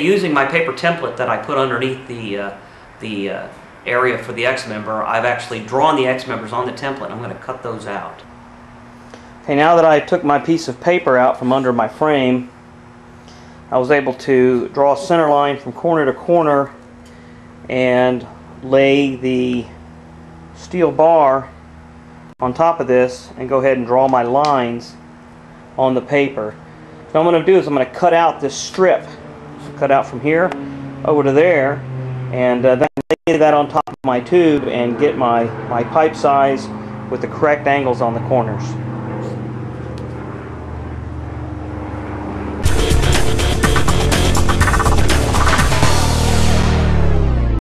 Using my paper template that I put underneath the, uh, the uh, area for the X member, I've actually drawn the X members on the template. I'm going to cut those out. Okay, now that I took my piece of paper out from under my frame, I was able to draw a center line from corner to corner and lay the steel bar on top of this and go ahead and draw my lines on the paper. What I'm going to do is I'm going to cut out this strip. Cut out from here over to there and uh, then lay that on top of my tube and get my, my pipe size with the correct angles on the corners.